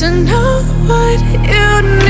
to know what you need.